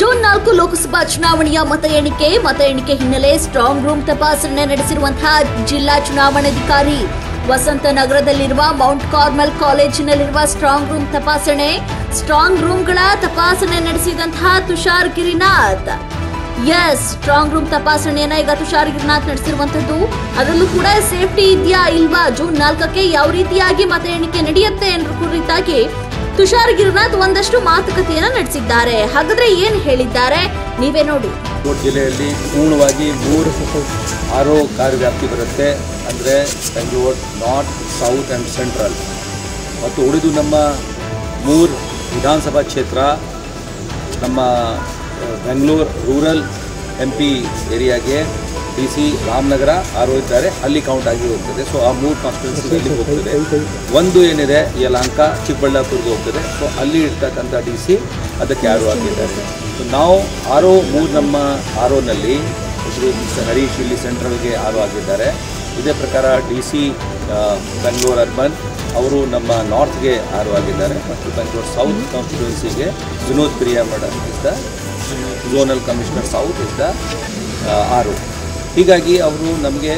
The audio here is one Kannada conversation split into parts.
ಜೂನ್ ನಾಲ್ಕು ಲೋಕಸಭಾ ಚುನಾವಣೆಯ ಮತ ಎಣಿಕೆ ಮತ ಎಣಿಕೆ ಹಿನ್ನೆಲೆ ಸ್ಟ್ರಾಂಗ್ ರೂಮ್ ತಪಾಸಣೆ ನಡೆಸಿರುವಂತಹ ಜಿಲ್ಲಾ ಚುನಾವಣಾಧಿಕಾರಿ. ವಸಂತ ನಗರದಲ್ಲಿರುವ ಮೌಂಟ್ ಕಾರ್ಮಲ್ ಕಾಲೇಜಿನಲ್ಲಿರುವ ಸ್ಟ್ರಾಂಗ್ ರೂಮ್ ತಪಾಸಣೆ, ಸ್ಟ್ರಾಂಗ್ ರೂಮ್ಗಳ ತಪಾಸಣೆ ನಡೆಸಿದಂತಹ Tushar Girinath. Yes strong room ತಪಾಸಣೆಯನ್ನ ಈಗ ತುಷಾರ್ ಗಿರಿನಾಥ್ ನಡೆಸಿರುವಂತದ್ದು ಅದರಲ್ಲೂ ಕೂಡ ಸೇಫ್ಟಿ ಇದೆಯಾ ಇಲ್ವಾ? ಜೂನ್ ನಾಲ್ಕಕ್ಕೆ ಯಾವ ರೀತಿಯಾಗಿ ಮತ ಎಣಿಕೆ ನಡೆಯುತ್ತೆ ಎನ್ನುವ ಕುರಿತಾಗಿ ತುಷಾರ್ ಗಿರಿನಾಥ್ ಒಂದಷ್ಟು ಮಾತುಕತೆಯನ್ನ ನಡೆಸಿದ್ದಾರೆ. ಹಾಗಾದ್ರೆ ಏನ್ ಹೇಳಿದ್ದಾರೆ? ನೀವೇ ನೋಡಿ. ಕೋಟ್ ಜಿಲ್ಲೆಯಲ್ಲಿ ಪೂರ್ಣವಾಗಿ ಮೂರು ಆರೋ ಕಾರ್ಯವ್ಯಾಪ್ತಿ ಬರುತ್ತೆ. ಅಂದರೆ Bengaluru north, south and central. ಮತ್ತು ಉಳಿದು ನಮ್ಮ ಮೂರು ವಿಧಾನಸಭಾ ಕ್ಷೇತ್ರ, ನಮ್ಮ ಬೆಂಗಳೂರು ರೂರಲ್ ಎಂ ಪಿ ಏರಿಯಾಗೆ ಡಿ ಸಿ ರಾಮನಗರ ಆರೋ ಇದ್ದಾರೆ. ಅಲ್ಲಿ ಕೌಂಟ್ ಆಗಿ ಹೋಗ್ತದೆ. ಸೊ ಆ ಮೂರು ಕಾನ್ಸ್ಟಿಟ್ಯೂನ್ಸಿಗಳಲ್ಲಿ ಹೋಗ್ತದೆ. ಒಂದು ಏನಿದೆ ಯಲಹಂಕ ಚಿಕ್ಕಬಳ್ಳಾಪುರ್ಗೆ ಹೋಗ್ತದೆ. ಸೊ ಅಲ್ಲಿ ಇರ್ತಕ್ಕಂಥ ಡಿ ಸಿ ಅದಕ್ಕೆ ಆರೋ ಆಗಿದ್ದಾರೆ ಸೊ ನಾವು ಆರೋ ಮೂರು ನಮ್ಮ ಆರೋನಲ್ಲಿ ಶ್ರೀ ಮಿಸ್ಟರ್ ಹರೀಶ್ ಇಲ್ಲಿ ಸೆಂಟ್ರಲ್ಗೆ ಆರು ಆಗಿದ್ದಾರೆ ಇದೇ ಪ್ರಕಾರ ಡಿ ಸಿ ಬೆಂಗಳೂರು ಅರ್ಬನ್ ಅವರು ನಮ್ಮ ನಾರ್ತ್ಗೆ ಆರು ಆಗಿದ್ದಾರೆ ಮತ್ತು ಬೆಂಗ್ಳೂರು ಸೌತ್ ಕಾನ್ಸ್ಟಿಟ್ಯೂನ್ಸಿಗೆ ವಿನೋದ್ ಪ್ರಿಯಾ ಮೇಡಮ್ ಇದ್ದ zonal commissioner south is the RO ಹೀಗಾಗಿ ಅವರು ನಮಗೆ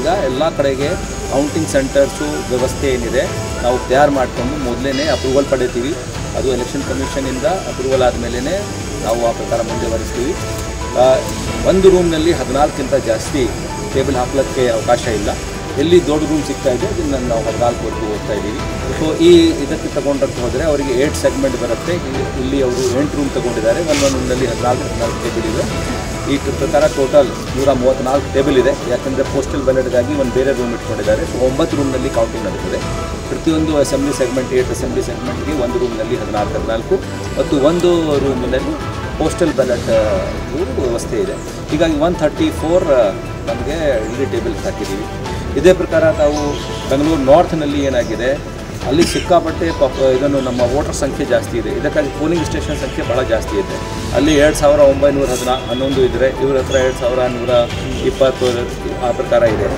ಈಗ ಎಲ್ಲ ಕಡೆಗೆ ಕೌಂಟಿಂಗ್ ಸೆಂಟರ್ಸು ವ್ಯವಸ್ಥೆ ಏನಿದೆ, ನಾವು ತಯಾರು ಮಾಡಿಕೊಂಡು ಮೊದಲೇ ಅಪ್ರೂವಲ್ ಪಡಿತೀವಿ. ಅದು ಎಲೆಕ್ಷನ್ ಕಮಿಷನಿಂದ ಅಪ್ರೂವಲ್ ಆದಮೇಲೆ ನಾವು ಆ ಪ್ರಕಾರ ಮುಂದುವರಿಸ್ತೀವಿ. ಒಂದು ರೂಮ್ನಲ್ಲಿ ಹದಿನಾಲ್ಕಿಂತ ಜಾಸ್ತಿ ಟೇಬಲ್ ಹಾಕ್ಲಿಕ್ಕೆ ಅವಕಾಶ ಇಲ್ಲ. ಎಲ್ಲಿ ದೊಡ್ಡ ರೂಮ್ ಸಿಗ್ತಾ ಇದೆ, ಅದನ್ನು ನಾವು ಹದಿನಾಲ್ಕವರೆಗೂ ಹೋಗ್ತಾ ಇದ್ದೀವಿ. ಸೊ ಈ ಇದಕ್ಕೆ ತಗೊಂಡಂತ ಹೋದರೆ ಅವರಿಗೆ ಏಟ್ ಸೆಗ್ಮೆಂಟ್ ಬರುತ್ತೆ. ಇಲ್ಲಿ- ಅವರು ಎಂಟು ರೂಮ್ ತಗೊಂಡಿದ್ದಾರೆ. ಒಂದೊಂದು ರೂಮ್ನಲ್ಲಿ ಹದಿನಾಲ್ಕು ಹದಿನಾಲ್ಕು ಟೇಬಲ್ ಇದೆ. ಈ ಪ್ರಕಾರ ಟೋಟಲ್ ನೂರ ಮೂವತ್ತ್ನಾಲ್ಕು ಟೇಬಲ್ ಇದೆ. ಯಾಕಂದರೆ ಪೋಸ್ಟಲ್ ಬ್ಯಾಲೆಟ್ಗಾಗಿ ಒಂದು ಬೇರೆ ರೂಮ್ ಇಟ್ಕೊಂಡಿದ್ದಾರೆ. ಸೊ ಒಂಬತ್ತು ರೂಮ್ನಲ್ಲಿ ಕೌಂಟಿಂಗ್ ನಡೀತದೆ. ಪ್ರತಿಯೊಂದು ಅಸೆಂಬ್ಲಿ ಸೆಗ್ಮೆಂಟ್ ಏಟ್ ಅಸೆಂಬ್ಲಿ ಸೆಗ್ಮೆಂಟ್ಗೆ ಒಂದು ರೂಮ್ನಲ್ಲಿ ಹದಿನಾಲ್ಕು ಹದಿನಾಲ್ಕು ಮತ್ತು ಒಂದು ರೂಮ್ನಲ್ಲಿ ಪೋಸ್ಟಲ್ ಬ್ಯಾಲೆಟ್ ವ್ಯವಸ್ಥೆ ಇದೆ. ಹೀಗಾಗಿ ಒನ್ ಥರ್ಟಿ ಫೋರ್ ನಮಗೆ ಇಲ್ಲಿ ಟೇಬಲ್ಸ್ ಹಾಕಿದ್ದೀವಿ. ಇದೇ ಪ್ರಕಾರ ತಾವು ಬೆಂಗಳೂರು ನಾರ್ತ್ನಲ್ಲಿ ಏನಾಗಿದೆ? ಅಲ್ಲಿ ಸಿಕ್ಕಾಪಟ್ಟೆ ಪಾಪ, ಇದನ್ನು ನಮ್ಮ ವೋಟರ್ ಸಂಖ್ಯೆ ಜಾಸ್ತಿ ಇದೆ. ಇದಕ್ಕಾಗಿ ಪೋಲಿಂಗ್ ಸ್ಟೇಷನ್ ಸಂಖ್ಯೆ ಭಾಳ ಜಾಸ್ತಿ ಇದೆ. ಅಲ್ಲಿ ಎರಡು ಸಾವಿರ ಒಂಬೈನೂರ ಹದಿನಾ, ಹನ್ನೊಂದು ಇದ್ದರೆ ಇವ್ರ ಹತ್ರ ಎರಡು ಸಾವಿರ ನೂರ ಇಪ್ಪತ್ತು ಆ ಪ್ರಕಾರ ಇದೆ.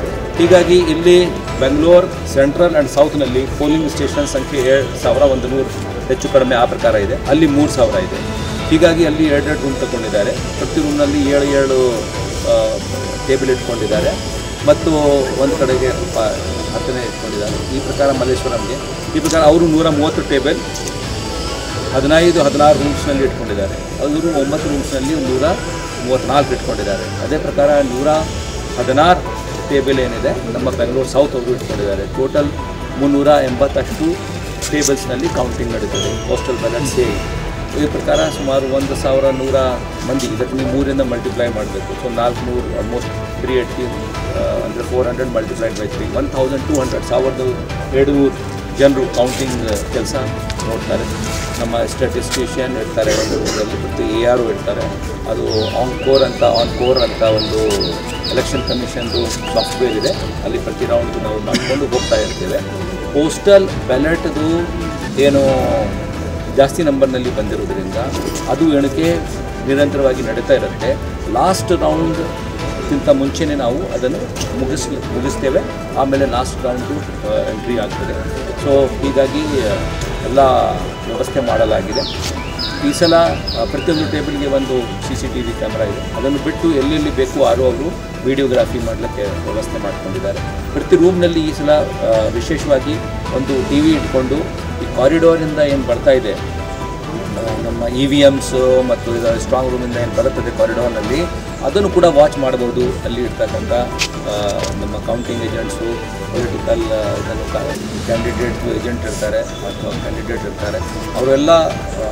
ಹೀಗಾಗಿ ಇಲ್ಲಿ ಬೆಂಗಳೂರು, ಸೆಂಟ್ರಲ್ ಆ್ಯಂಡ್ ಸೌತ್ನಲ್ಲಿ ಪೋಲಿಂಗ್ ಸ್ಟೇಷನ್ ಸಂಖ್ಯೆ ಎರಡು ಸಾವಿರ ಒಂದು ನೂರು ಹೆಚ್ಚು ಕಡಿಮೆ ಆ ಪ್ರಕಾರ ಇದೆ. ಅಲ್ಲಿ ಮೂರು ಸಾವಿರ ಇದೆ. ಹೀಗಾಗಿ ಅಲ್ಲಿ ಎರಡೆರಡು ರೂಮ್ ತಗೊಂಡಿದ್ದಾರೆ ಪ್ರತಿ ರೂಮ್ನಲ್ಲಿ ಏಳು ಏಳು ಟೇಬಲ್ ಇಟ್ಕೊಂಡಿದ್ದಾರೆ. ಮತ್ತು ಒಂದು ಕಡೆಗೆ ಹತ್ತನೇ ಇಟ್ಕೊಂಡಿದ್ದಾರೆ ಈ ಪ್ರಕಾರ ಮಲ್ಲೇಶ್ವರಂಗೆ ಈ ಪ್ರಕಾರ ಅವರು ನೂರ ಮೂವತ್ತು ಟೇಬಲ್ ಹದಿನೈದು, ಹದಿನಾರು ರೂಮ್ಸ್ನಲ್ಲಿ ಇಟ್ಕೊಂಡಿದ್ದಾರೆ. ಅವರು ಒಂಬತ್ತು ರೂಮ್ಸ್ನಲ್ಲಿ ನೂರ ಮೂವತ್ತ್ನಾಲ್ಕು ಇಟ್ಕೊಂಡಿದ್ದಾರೆ. ಅದೇ ಪ್ರಕಾರ ನೂರ ಹದಿನಾರು ಟೇಬಲ್ ಏನಿದೆ, ನಮ್ಮ ಬೆಂಗಳೂರು ಸೌತ್ ಅವರು ಇಟ್ಕೊಂಡಿದ್ದಾರೆ. ಟೋಟಲ್ ಮುನ್ನೂರ ಎಂಬತ್ತಷ್ಟು ಟೇಬಲ್ಸ್ನಲ್ಲಿ ಕೌಂಟಿಂಗ್ ನಡೀತದೆ. ಪೋಸ್ಟಲ್ ಬ್ಯಾಲೆನ್ಸ್ ಸೇರಿ ಈ ಪ್ರಕಾರ ಸುಮಾರು ಒಂದು ಸಾವಿರ ನೂರ ಮಂದಿ ಇದಕ್ಕೆ ನೀವು ಮೂರಿಂದ ಮಲ್ಟಿಪ್ಲೈ ಮಾಡಬೇಕು. ಸೊ ನಾಲ್ಕು ನೂರು ಆಲ್ಮೋಸ್ಟ್ ತ್ರೀ ಏಯ್ಟಿ ಅಂದರೆ four hundred multiplied by three one thousand two hundred ಸಾವಿರದ ಎರಡು ನೂರು ಜನರು ಕೌಂಟಿಂಗ್ ಕೆಲಸ ನೋಡ್ತಾರೆ. ನಮ್ಮ ಸ್ಟ್ಯಾಟಿಸ್ಟಿಷಿಯನ್ ಇರ್ತಾರೆ ಒಂದು ಊರಲ್ಲಿ ಮತ್ತು ಎ ಆರು ಇರ್ತಾರೆ. ಅದು ಆನ್ ಕೋರ್ ಅಂತ ಆನ್ ಕೋರ್ ಅಂತ ಒಂದು ಎಲೆಕ್ಷನ್ ಕಮಿಷನ್ದು ಸಾಫ್ಟ್ವೇರ್ ಇದೆ. ಅಲ್ಲಿ ಪ್ರತಿ ರೌಂಡ್ ನಾವು ಮಾಡಿಕೊಂಡು ಹೋಗ್ತಾ ಇರ್ತೇವೆ. ಪೋಸ್ಟಲ್ ಬ್ಯಾಲೆಟ್ದು ಏನು ಜಾಸ್ತಿ ನಂಬರ್ನಲ್ಲಿ ಬಂದಿರೋದ್ರಿಂದ ಅದು ಎಣಿಕೆ ನಿರಂತರವಾಗಿ ನಡೀತಾ ಇರುತ್ತೆ. ಲಾಸ್ಟ್ ರೌಂಡ್ಗಿಂತ ಮುಂಚೆನೇ ನಾವು ಅದನ್ನು ಮುಗಿಸ್, ಮುಗಿಸ್ತೇವೆ. ಆಮೇಲೆ ಲಾಸ್ಟ್ ರೌಂಡು ಎಂಟ್ರಿ ಆಗ್ತದೆ. ಸೊ ಹೀಗಾಗಿ ಎಲ್ಲ ವ್ಯವಸ್ಥೆ ಮಾಡಲಾಗಿದೆ. ಈ ಸಲ ಪ್ರತಿಯೊಂದು ಟೇಬಲ್ಗೆ ಒಂದು C C T V camera ಇದೆ. ಅದನ್ನು ಬಿಟ್ಟು ಎಲ್ಲೆಲ್ಲಿ ಬೇಕು ಆರು ಅವರು ವಿಡಿಯೋಗ್ರಾಫಿ ಮಾಡಲಿಕ್ಕೆ ವ್ಯವಸ್ಥೆ ಮಾಡ್ಕೊಂಡಿದ್ದಾರೆ. ಪ್ರತಿ ರೂಮ್ನಲ್ಲಿ ಈ ಸಲ ವಿಶೇಷವಾಗಿ ಒಂದು ಟಿ ವಿ ಇಟ್ಕೊಂಡು ಈ ಕಾರಿಡೋರಿಂದ ಏನು ಬರ್ತಾ ಇದೆ? ನಮ್ಮ ಇ ವಿ ಎಮ್ಸು ಮತ್ತು ಇದು ಸ್ಟ್ರಾಂಗ್ ರೂಮಿಂದ ಏನು ಬರುತ್ತದೆ ಕಾರಿಡೋರ್ನಲ್ಲಿ ಅದನ್ನು ಕೂಡ ವಾಚ್ ಮಾಡ್ಬೋದು ಅಲ್ಲಿ ಇರ್ತಕ್ಕಂಥ ನಮ್ಮ counting agents political candidate agent ಇರ್ತಾರೆ, ಅಥವಾ ಕ್ಯಾಂಡಿಡೇಟ್ ಇರ್ತಾರೆ. ಅವರೆಲ್ಲ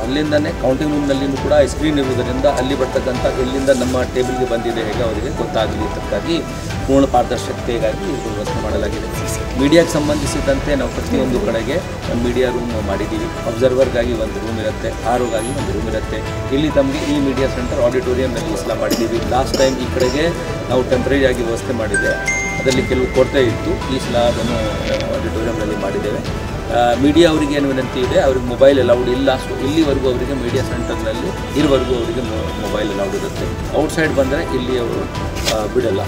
ಅಲ್ಲಿಂದನೇ ಕೌಂಟಿಂಗ್ ರೂಮ್ನಲ್ಲಿಯೂ ಕೂಡ ಸ್ಕ್ರೀನ್ ಇರುವುದರಿಂದ ಅಲ್ಲಿ ಬರ್ತಕ್ಕಂಥ ಎಲ್ಲಿಂದ ನಮ್ಮ ಟೇಬಲ್ಗೆ ಬಂದಿದೆ ಹೇಗೆ ಅವರಿಗೆ ಗೊತ್ತಾಗಲಿ ಅದಕ್ಕಾಗಿ ಪೂರ್ಣ ಪಾರದರ್ಶಕತೆಗಾಗಿ ಇದು ವ್ಯವಸ್ಥೆ ಮಾಡಲಾಗಿದೆ. ಮೀಡಿಯಾಗೆ ಸಂಬಂಧಿಸಿದಂತೆ ನಾವು ಪ್ರತಿಯೊಂದು ಕಡೆಗೆ ಒಂದು ಮೀಡಿಯಾ ರೂಮ್ ಮಾಡಿದ್ದೀವಿ. ಅಬ್ಸರ್ವರ್ಗಾಗಿ ಒಂದು ರೂಮ್ ಇರುತ್ತೆ, ಆರೋಗಾಗಿ ಒಂದು ರೂಮ್ ಇರುತ್ತೆ. ಇಲ್ಲಿ ತಮಗೆ ಈ ಮೀಡಿಯಾ ಸೆಂಟರ್ ಆಡಿಟೋರಿಯಂನಲ್ಲಿ ಇಸ್ಲಾ ಮಾಡಿದ್ದೀವಿ. ಲಾಸ್ಟ್ ಟೈಮ್ ಈ ಕಡೆಗೆ ನಾವು ಟೆಂಪ್ರರಿ ಆಗಿ ವ್ಯವಸ್ಥೆ ಮಾಡಿದ್ದೆ ಅದರಲ್ಲಿ ಕೆಲವು ಕೊರತೆ ಇತ್ತು. ಈ ಸಲ ಅದನ್ನು ಆಡಿಟೋರಿಯಂನಲ್ಲಿ ಮಾಡಿದ್ದೇವೆ. ಮೀಡಿಯಾ ಅವರಿಗೆ ಏನು ವಿನಂತಿ ಇದೆ, ಅವ್ರಿಗೆ ಮೊಬೈಲ್ ಅಲೌಡ್ ಇಲ್ಲ. ಸೊ ಇಲ್ಲಿವರೆಗೂ ಅವರಿಗೆ ಮೀಡಿಯಾ ಸೆಂಟರ್ನಲ್ಲಿ ಇರುವರೆಗೂ ಅವರಿಗೆ ಮೊಬೈಲ್ ಅಲೌಡ್ ಇರುತ್ತೆ. ಔಟ್ಸೈಡ್ ಬಂದರೆ ಇಲ್ಲಿ ಅವರು ಬಿಡಲ್ಲ.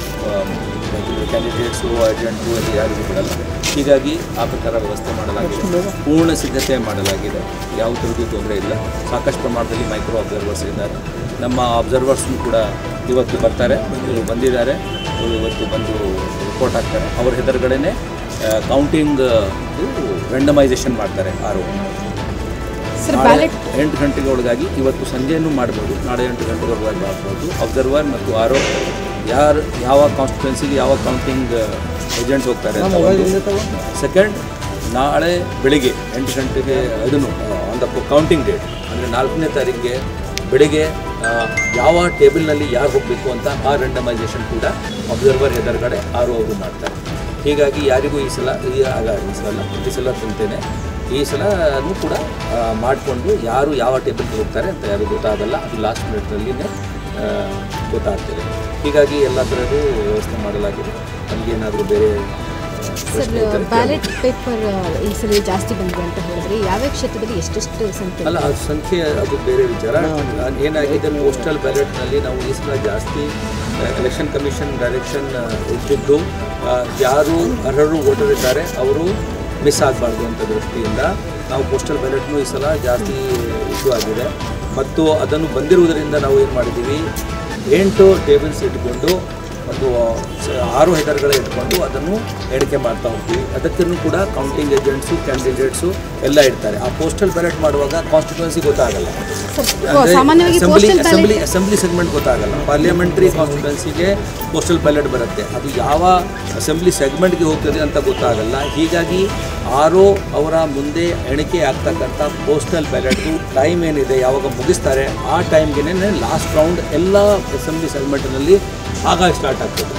ಕ್ಯಾಂಡಿಡೇಟ್ಸು ಏಜೆಂಟು ಅಲ್ಲಿ ಯಾರಿಗೂ ಬಿಡಲ್ಲ. ಹೀಗಾಗಿ ಆ ಪ್ರಕಾರ ವ್ಯವಸ್ಥೆ ಮಾಡಲಾಗಿದೆ. ಪೂರ್ಣ ಸಿದ್ಧತೆ ಮಾಡಲಾಗಿದೆ. ಯಾವ ಥರದ್ದು ತೊಂದರೆ ಇಲ್ಲ. ಸಾಕಷ್ಟು ಪ್ರಮಾಣದಲ್ಲಿ ಮೈಕ್ರೋ ಅಬ್ಸರ್ವರ್ಸ್ ಇದ್ದಾರೆ. ನಮ್ಮ ಅಬ್ಸರ್ವರ್ಸ್ನು ಕೂಡ ಇವತ್ತು ಬರ್ತಾರೆ. ಬಂದಿದ್ದಾರೆ. ಇವತ್ತು ಬಂದು ರಿಪೋರ್ಟ್ ಹಾಕ್ತಾರೆ. ಅವ್ರ ಹೆದರುಗಡೆನೇ ಕೌಂಟಿಂಗ್ ರೆಂಡಮೈಸೇಷನ್ ಮಾಡ್ತಾರೆ ಆರು. ಎಂಟು ಗಂಟೆಗೆ ಒಳಗಾಗಿ ಇವತ್ತು ಸಂಜೆಯನ್ನು ಮಾಡ್ಬೋದು. ನಾಳೆ ಎಂಟು ಗಂಟೆಗೆ ಒಳಗಾಗಿ ಮಾಡ್ಬೋದು. ಅಬ್ಸರ್ವರ್ ಮತ್ತು ಆರೋ ಯಾರು ಯಾವ ಕಾನ್ಸ್ಟಿಟ್ಯೂನ್ಸಿಗೆ ಯಾವ ಕೌಂಟಿಂಗ್ ಏಜೆಂಟ್ ಹೋಗ್ತಾರೆ ಅಂತ ಸೆಕೆಂಡ್ ನಾಳೆ ಬೆಳಿಗ್ಗೆ ಎಂಟು ಗಂಟೆಗೆ ಅದನ್ನು ಆನ್ ದ ಕೌಂಟಿಂಗ್ ಡೇಟ್ ಅಂದರೆ ನಾಲ್ಕನೇ ತಾರೀಕಿಗೆ ಬೆಳಿಗ್ಗೆ ಯಾವ ಟೇಬಲ್ನಲ್ಲಿ ಯಾರು ಹೋಗಬೇಕು ಅಂತ ಆ ರೆಂಡಮೈಸೇಷನ್ ಕೂಡ ಅಬ್ಸರ್ವರ್ ಎದುರುಗಡೆ ಆರು ಅವರು ಮಾಡ್ತಾರೆ. ಹೀಗಾಗಿ ಯಾರಿಗೂ ಈ ಸಲ, ಈ ಆಗ ಈ ಸಲ ಈ ಸಲ ತಿಂತೇನೆ. ಈ ಸಲನೂ ಕೂಡ ಮಾಡಿಕೊಂಡು ಯಾರು ಯಾವ ಟೇಬಲ್ಗೆ ಹೋಗ್ತಾರೆ ಅಂತ ಯಾರು ಗೊತ್ತಾಗಲ್ಲ, ಅದು ಲಾಸ್ಟ್ ಮಿನಿಟ್ನಲ್ಲಿನೇ ಗೊತ್ತಾಗ್ತದೆ. ಹೀಗಾಗಿ ಎಲ್ಲ ಥರದ್ದು ವ್ಯವಸ್ಥೆ ಮಾಡಲಾಗಿದೆ. ನಮಗೇನಾದರೂ ಬೇರೆ ಸರ್ ಬ್ಯಾಲೆಟ್ ಪೇಪರ್ ಈ ಸಲ ಜಾಸ್ತಿ ಬಂದಿದೆ ಅಂತ ಹೇಳಿದ್ರೆ. ಯಾವ್ಯಾವ ಕ್ಷೇತ್ರದಲ್ಲಿ ಎಷ್ಟೆಷ್ಟು ಸಂಖ್ಯೆ ಅಲ್ಲ ಅದು ಸಂಖ್ಯೆ ಅದು ಬೇರೆ ವಿಚಾರ. ಏನಾಗಿದೆ ಪೋಸ್ಟಲ್ ಬ್ಯಾಲೆಟ್ನಲ್ಲಿ ನಾವು ಈ ಸಲ ಜಾಸ್ತಿ ಎಲೆಕ್ಷನ್ ಕಮಿಷನ್ ಡೈರೆಕ್ಷನ್ ಇದ್ದಿದ್ದು ಆ, ಯಾರು ಅರ್ಹರು ವೋಟರ್ ಇದ್ದಾರೆ ಅವರು ಮಿಸ್ ಆಗಬಾರ್ದು ಅಂತ ದೃಷ್ಟಿಯಿಂದ ನಾವು ಪೋಸ್ಟಲ್ ಬ್ಯಾಲೆಟ್ನು ಈ ಸಲ ಜಾಸ್ತಿ ಇಶ್ಯೂ ಆಗಿದೆ. ಮತ್ತು ಅದನ್ನು ಬಂದಿರುವುದರಿಂದ ನಾವು ಏನು ಮಾಡಿದ್ದೀವಿ ಎಂಟು ಟೇಬಲ್ಸ್ ಇಟ್ಕೊಂಡು ಒಂದು ಆರು ಹೆದರ್ಗಳ ಇಟ್ಕೊಂಡು ಅದನ್ನು ಎಣಿಕೆ ಮಾಡ್ತಾ ಹೋಗ್ತೀವಿ. ಅದಕ್ಕೂ ಕೂಡ ಕೌಂಟಿಂಗ್ ಏಜೆಂಟ್ಸು ಕ್ಯಾಂಡಿಡೇಟ್ಸು ಎಲ್ಲ ಇರ್ತಾರೆ ಆ ಪೋಸ್ಟಲ್ ಬ್ಯಾಲೆಟ್ ಮಾಡುವಾಗ ಕಾನ್ಸ್ಟಿಟ್ಯೂನ್ಸಿ ಗೊತ್ತಾಗಲ್ಲ. ಅಸೆಂಬ್ಲಿ ಅಸೆಂಬ್ಲಿ ಅಸೆಂಬ್ಲಿ ಸೆಗ್ಮೆಂಟ್ ಗೊತ್ತಾಗಲ್ಲ. ಪಾರ್ಲಿಮೆಂಟ್ರಿ ಕಾನ್ಸ್ಟಿಟ್ಯೂನ್ಸಿಗೆ ಪೋಸ್ಟಲ್ ಬ್ಯಾಲೆಟ್ ಬರುತ್ತೆ. ಅದು ಯಾವ ಅಸೆಂಬ್ಲಿ ಸೆಗ್ಮೆಂಟ್ಗೆ ಹೋಗ್ತದೆ ಅಂತ ಗೊತ್ತಾಗಲ್ಲ. ಹೀಗಾಗಿ ಆರೋ ಅವರ ಮುಂದೆ ಎಣಿಕೆ ಆಗ್ತಕ್ಕಂಥ ಪೋಸ್ಟಲ್ ಬ್ಯಾಲೆಟ್ದು ಟೈಮ್ ಏನಿದೆ ಯಾವಾಗ ಮುಗಿಸ್ತಾರೆ ಆ ಟೈಮ್ಗೆ ಲಾಸ್ಟ್ ರೌಂಡ್ ಎಲ್ಲ ಅಸೆಂಬ್ಲಿ ಸೆಗ್ಮೆಂಟ್ನಲ್ಲಿ ಆಗ ಸ್ಟಾರ್ಟ್ ಆಗ್ತದೆ.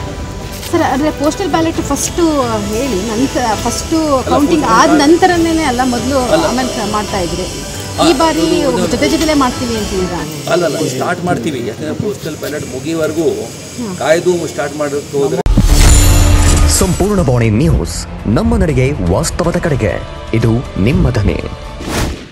ಸರ್ ಅಂದರೆ ಪೋಸ್ಟಲ್ ಬ್ಯಾಲೆಟ್ ಫಸ್ಟು ಹೇಳಿ ನಂತರ ಫಸ್ಟು ಕೌಂಟಿಂಗ್ ಆದ ನಂತರನೇ ಅಲ್ಲ ಮೊದಲು ಆಮೇಲೆ ಮಾಡ್ತಾ ಇದ್ರಿ. ಈ ಬಾರಿ ಜೊತೆ ಜೊತೆಲೇ ಮಾಡ್ತೀವಿ ಅಂತೀರ ಅಲ್ಲ ಅಲ್ಲ ಸ್ಟಾರ್ಟ್ ಮಾಡ್ತೀವಿ. ಯಾಕಂದ್ರೆ ಪೋಸ್ಟಲ್ ಬ್ಯಾಲೆಟ್ ಮುಗಿಯುವರೆಗೂ ಕಾಯ್ದು ಸ್ಟಾರ್ಟ್ ಮಾಡೋಕ್ಕೆ ಹೋದ್ರೆ ಸಂಪೂರ್ಣ ಬಾಣಿ ನ್ಯೂಸ್ ನಮ್ಮ ನಡೆಗೆ ವಾಸ್ತವದ ಕಡೆಗೆ. ಇದು ನಿಮ್ಮ ಧ್ವನಿ.